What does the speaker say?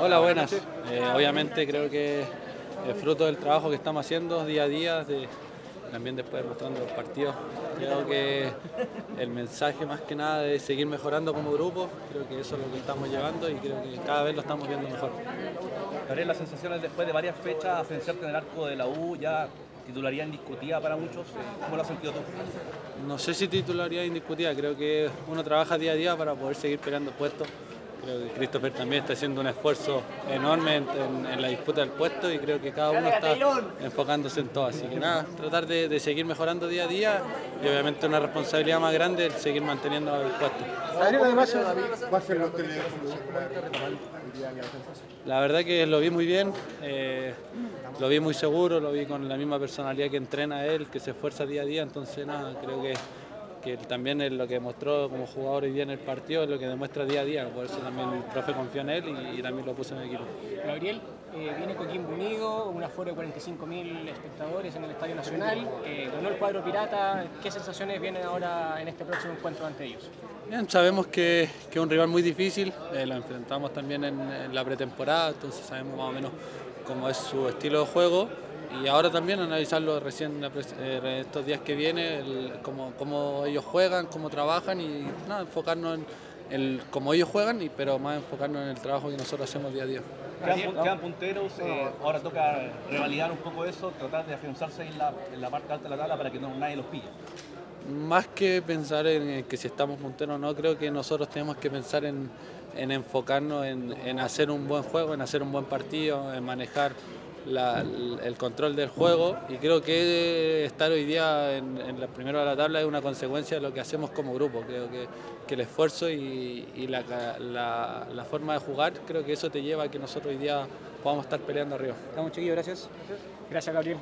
Hola, buenas. Eh, obviamente creo que es fruto del trabajo que estamos haciendo día a día, de, también después mostrando los partidos. Creo que el mensaje más que nada es seguir mejorando como grupo, creo que eso es lo que estamos llevando y creo que cada vez lo estamos viendo mejor. Gabriel, las sensaciones después de varias fechas, afianzarte en el arco de la U, ya titularía indiscutida para muchos, ¿cómo lo has sentido tú? No sé si titularidad indiscutida, creo que uno trabaja día a día para poder seguir peleando puestos. Creo que Christopher también está haciendo un esfuerzo enorme en, en- en la disputa del puesto y creo que cada uno está enfocándose en todo. Así que nada, tratar de, de seguir mejorando día a día y obviamente una responsabilidad más grande el seguir manteniendo el puesto. Gabriel, además, ¿cuál fue la La verdad que lo vi muy bien, eh, lo vi muy seguro, lo vi con la misma personalidad que entrena él, que se esfuerza día a día, entonces nada, creo que, que también es lo que mostró como jugador hoy día en el partido, es lo que demuestra día a día, por eso también el profe confió en él y, y también lo puso en el equipo. Gabriel, eh, viene Coquimbo Unido, un aforo de 45.000 espectadores en el Estadio Nacional, eh, ganó el cuadro pirata, ¿qué sensaciones vienen ahora en este próximo encuentro ante ellos? Bien, sabemos que, que es un rival muy difícil, eh, lo enfrentamos también en, en la pretemporada, entonces sabemos más o menos cómo es su estilo de juego y ahora también analizarlo recién eh, estos días que vienen, cómo, cómo ellos juegan, cómo trabajan y nada, enfocarnos en el, cómo ellos juegan, y, pero más enfocarnos en el trabajo que nosotros hacemos día a día. Quedan, pu- quedan punteros, eh, ahora toca revalidar un poco eso, tratar de afianzarse en la, en la parte alta de la tabla para que no, nadie los pille. Más que pensar en que si estamos punteros o no, creo que nosotros tenemos que pensar en, en enfocarnos en, en hacer un buen juego, en hacer un buen partido, en manejar la- el control del juego y creo que estar hoy día en, en la primera de la tabla es una consecuencia de lo que hacemos como grupo. Creo que, el esfuerzo y, la forma de jugar, creo que eso te lleva a que nosotros hoy día podamos estar peleando arriba. Estamos chiquillos, gracias. Gracias, Gabriel.